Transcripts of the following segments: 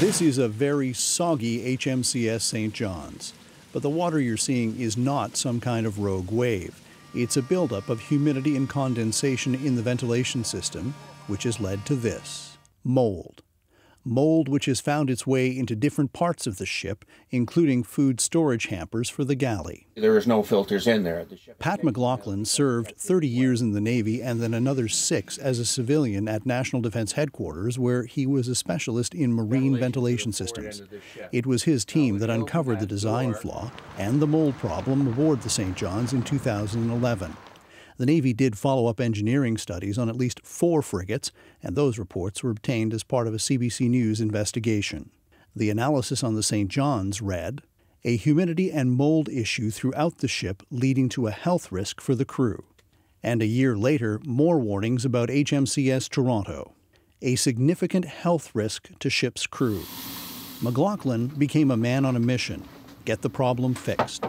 This is a very soggy HMCS St. John's, but the water you're seeing is not some kind of rogue wave. It's a buildup of humidity and condensation in the ventilation system, which has led to this mold mold which has found its way into different parts of the ship, including food storage hampers for the galley. There was no filters in there the ship. Pat McLaughlin served 30 years in the Navy and then another six as a civilian at National Defense Headquarters, where he was a specialist in marine ventilation systems. It was his team that uncovered the design flaw and the mold problem aboard the St. John's in 2011. The Navy did follow up engineering studies on at least four frigates, and those reports were obtained as part of a CBC News investigation. The analysis on the St. John's read a humidity and mold issue throughout the ship leading to a health risk for the crew. And a year later, more warnings about HMCS Toronto, a significant health risk to ship's crew. McLaughlin became a man on a mission get the problem fixed.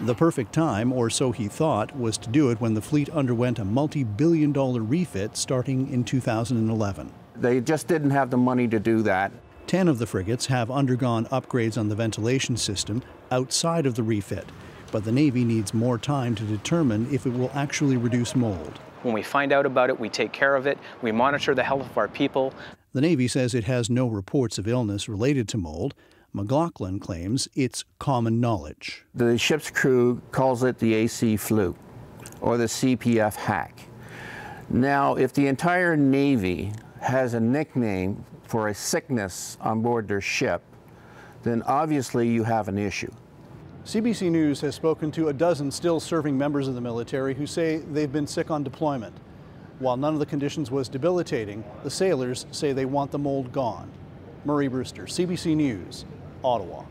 The perfect time, or so he thought, was to do it when the fleet underwent a multi billion dollar refit starting in 2011. They just didn't have the money to do that. Ten of the frigates have undergone upgrades on the ventilation system outside of the refit, but the Navy needs more time to determine if it will actually reduce mold. When we find out about it, we take care of it, we monitor the health of our people. The Navy says it has no reports of illness related to mold, McLaughlin claims it's common knowledge. The ship's crew calls it the AC flu or the CPF hack. Now, if the entire Navy has a nickname for a sickness on board their ship, then obviously you have an issue. CBC News has spoken to a dozen still serving members of the military who say they've been sick on deployment. While none of the conditions was debilitating, the sailors say they want the mold gone. Murray Brewster, CBC News, Ottawa.